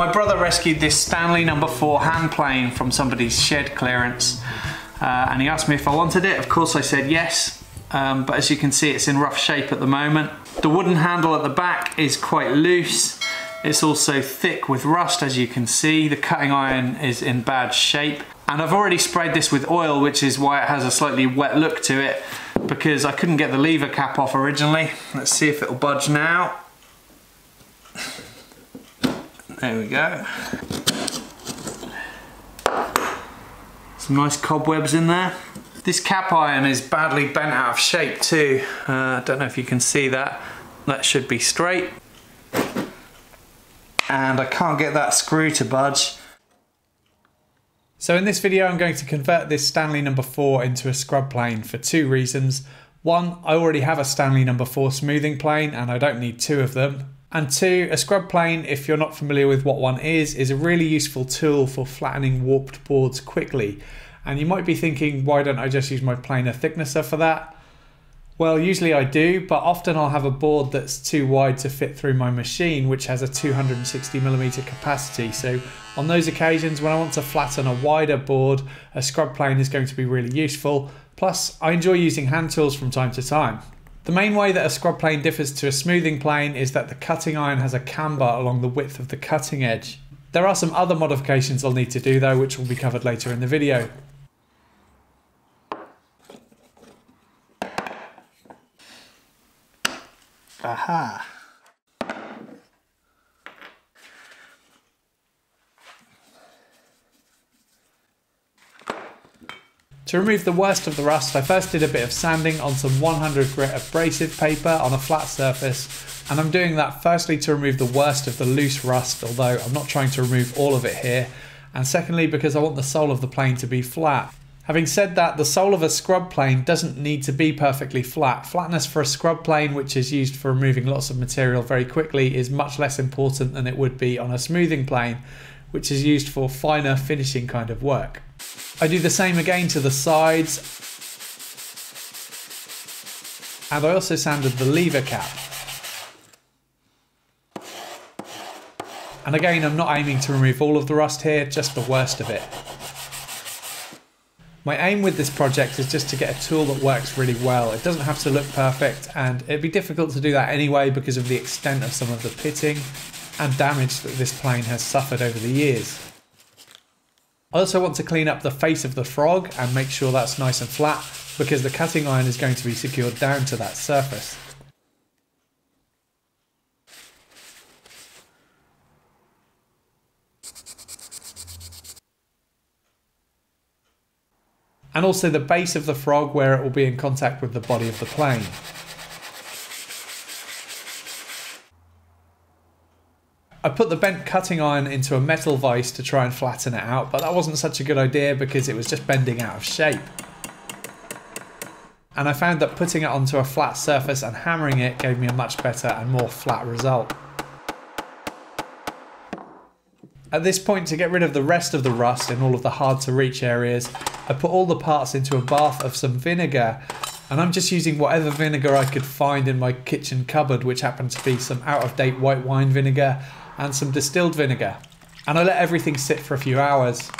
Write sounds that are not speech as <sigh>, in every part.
My brother rescued this Stanley number four hand plane from somebody's shed clearance uh, and he asked me if I wanted it. Of course I said yes, um, but as you can see it's in rough shape at the moment. The wooden handle at the back is quite loose. It's also thick with rust as you can see. The cutting iron is in bad shape. And I've already sprayed this with oil, which is why it has a slightly wet look to it because I couldn't get the lever cap off originally. Let's see if it'll budge now. There we go. Some nice cobwebs in there. This cap iron is badly bent out of shape too. Uh, I uh, don't know if you can see that. That should be straight. And I can't get that screw to budge. So in this video I'm going to convert this Stanley number 4 into a scrub plane for two reasons. One, I already have a Stanley number 4 smoothing plane and I don't need two of them. And two, a scrub plane, if you're not familiar with what one is, is a really useful tool for flattening warped boards quickly. And you might be thinking, why don't I just use my planer thicknesser for that? Well, usually I do, but often I'll have a board that's too wide to fit through my machine, which has a 260mm capacity. So on those occasions when I want to flatten a wider board, a scrub plane is going to be really useful. Plus, I enjoy using hand tools from time to time. The main way that a scrub plane differs to a smoothing plane is that the cutting iron has a camber along the width of the cutting edge. There are some other modifications I'll need to do though, which will be covered later in the video. Aha. To remove the worst of the rust, I first did a bit of sanding on some 100 grit abrasive paper on a flat surface, and I'm doing that firstly to remove the worst of the loose rust, although I'm not trying to remove all of it here, and secondly because I want the sole of the plane to be flat. Having said that, the sole of a scrub plane doesn't need to be perfectly flat. Flatness for a scrub plane, which is used for removing lots of material very quickly, is much less important than it would be on a smoothing plane, which is used for finer finishing kind of work. I do the same again to the sides. And I also sanded the lever cap. And again, I'm not aiming to remove all of the rust here, just the worst of it. My aim with this project is just to get a tool that works really well. It doesn't have to look perfect and it'd be difficult to do that anyway because of the extent of some of the pitting and damage that this plane has suffered over the years. I also want to clean up the face of the frog and make sure that's nice and flat because the cutting iron is going to be secured down to that surface. and also the base of the frog where it will be in contact with the body of the plane. I put the bent cutting iron into a metal vise to try and flatten it out, but that wasn't such a good idea because it was just bending out of shape. And I found that putting it onto a flat surface and hammering it gave me a much better and more flat result. At this point, to get rid of the rest of the rust in all of the hard to reach areas, I put all the parts into a bath of some vinegar and I'm just using whatever vinegar I could find in my kitchen cupboard, which happened to be some out of date white wine vinegar and some distilled vinegar. And I let everything sit for a few hours.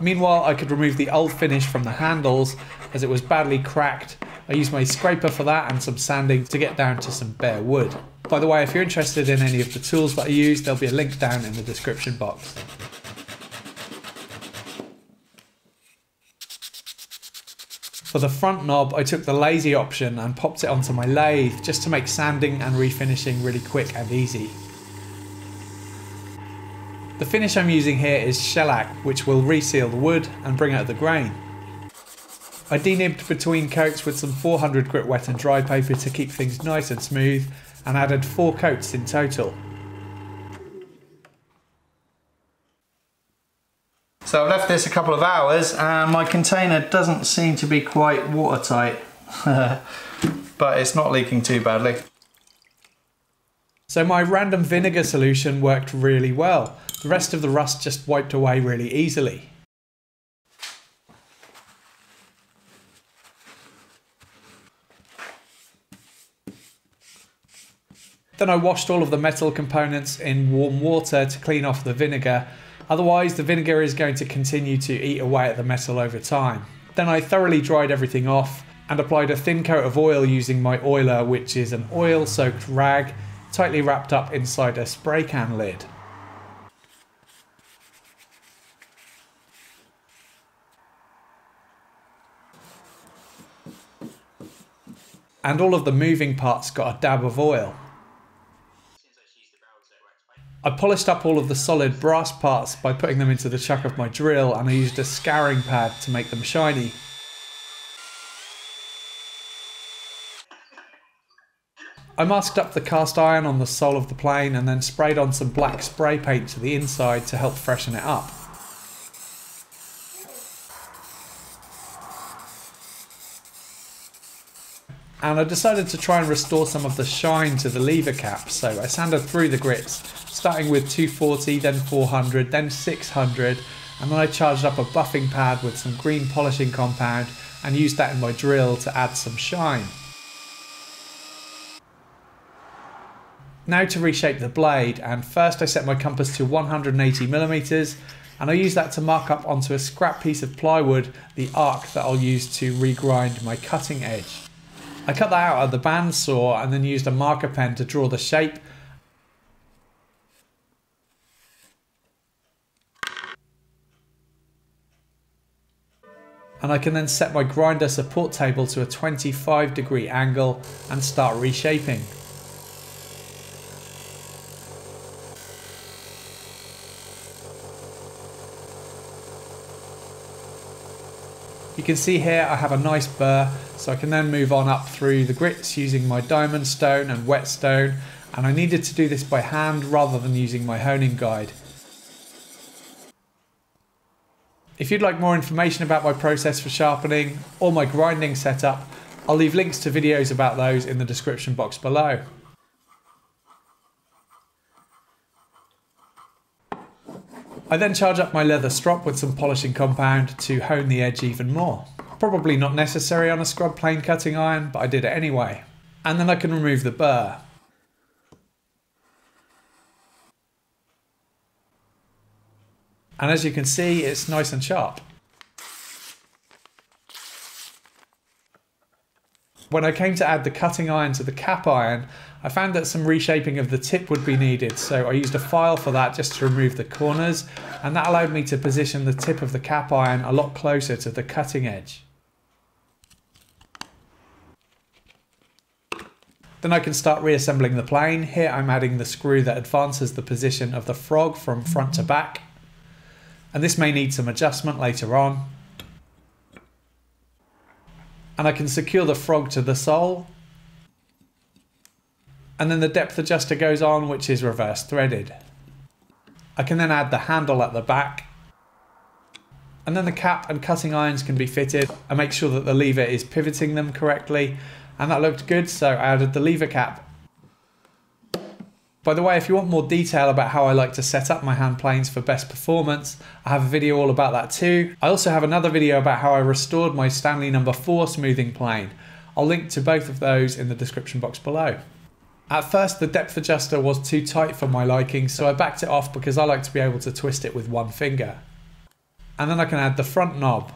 Meanwhile, I could remove the old finish from the handles as it was badly cracked. I used my scraper for that and some sanding to get down to some bare wood. By the way, if you're interested in any of the tools that I use, there'll be a link down in the description box. For the front knob, I took the lazy option and popped it onto my lathe just to make sanding and refinishing really quick and easy. The finish I'm using here is shellac, which will reseal the wood and bring out the grain. I denibbed between coats with some 400 grit wet and dry paper to keep things nice and smooth and added four coats in total. So I've left this a couple of hours and my container doesn't seem to be quite watertight, <laughs> but it's not leaking too badly. So my random vinegar solution worked really well. The rest of the rust just wiped away really easily. Then I washed all of the metal components in warm water to clean off the vinegar, otherwise the vinegar is going to continue to eat away at the metal over time. Then I thoroughly dried everything off and applied a thin coat of oil using my oiler which is an oil soaked rag tightly wrapped up inside a spray can lid. And all of the moving parts got a dab of oil. I polished up all of the solid brass parts by putting them into the chuck of my drill and I used a scouring pad to make them shiny. I masked up the cast iron on the sole of the plane and then sprayed on some black spray paint to the inside to help freshen it up. And I decided to try and restore some of the shine to the lever cap, so I sanded through the grits, starting with 240, then 400, then 600, and then I charged up a buffing pad with some green polishing compound and used that in my drill to add some shine. Now to reshape the blade, and first I set my compass to 180 millimeters, and I use that to mark up onto a scrap piece of plywood the arc that I'll use to regrind my cutting edge. I cut that out of the bandsaw and then used a marker pen to draw the shape and I can then set my grinder support table to a 25 degree angle and start reshaping. You can see here I have a nice burr so I can then move on up through the grits using my diamond stone and whetstone and I needed to do this by hand rather than using my honing guide. If you'd like more information about my process for sharpening or my grinding setup, I'll leave links to videos about those in the description box below. I then charge up my leather strop with some polishing compound to hone the edge even more. Probably not necessary on a scrub plane cutting iron, but I did it anyway. And then I can remove the burr. And as you can see, it's nice and sharp. When I came to add the cutting iron to the cap iron, I found that some reshaping of the tip would be needed, so I used a file for that just to remove the corners, and that allowed me to position the tip of the cap iron a lot closer to the cutting edge. Then I can start reassembling the plane. Here I'm adding the screw that advances the position of the frog from front to back. And this may need some adjustment later on and I can secure the frog to the sole. And then the depth adjuster goes on, which is reverse threaded. I can then add the handle at the back. And then the cap and cutting irons can be fitted. I make sure that the lever is pivoting them correctly. And that looked good, so I added the lever cap by the way, if you want more detail about how I like to set up my hand planes for best performance, I have a video all about that too. I also have another video about how I restored my Stanley number 4 smoothing plane. I'll link to both of those in the description box below. At first the depth adjuster was too tight for my liking so I backed it off because I like to be able to twist it with one finger. And then I can add the front knob.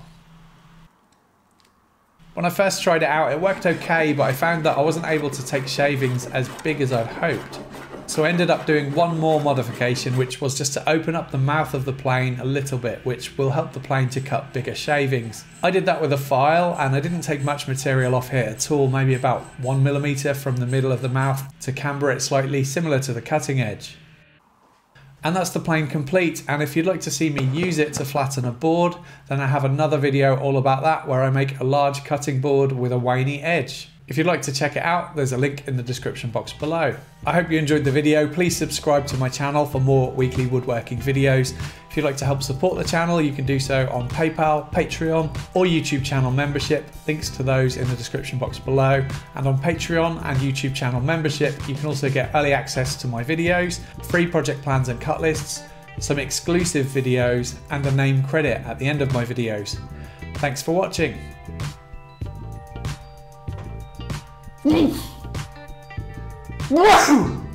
When I first tried it out it worked okay but I found that I wasn't able to take shavings as big as I'd hoped. So I ended up doing one more modification, which was just to open up the mouth of the plane a little bit, which will help the plane to cut bigger shavings. I did that with a file and I didn't take much material off here at all, maybe about one millimeter from the middle of the mouth to camber it slightly, similar to the cutting edge. And that's the plane complete. And if you'd like to see me use it to flatten a board, then I have another video all about that where I make a large cutting board with a waney edge. If you'd like to check it out, there's a link in the description box below. I hope you enjoyed the video. Please subscribe to my channel for more weekly woodworking videos. If you'd like to help support the channel, you can do so on PayPal, Patreon, or YouTube channel membership. Links to those in the description box below. And on Patreon and YouTube channel membership, you can also get early access to my videos, free project plans and cut lists, some exclusive videos, and a name credit at the end of my videos. Thanks for watching. Uf! Uf!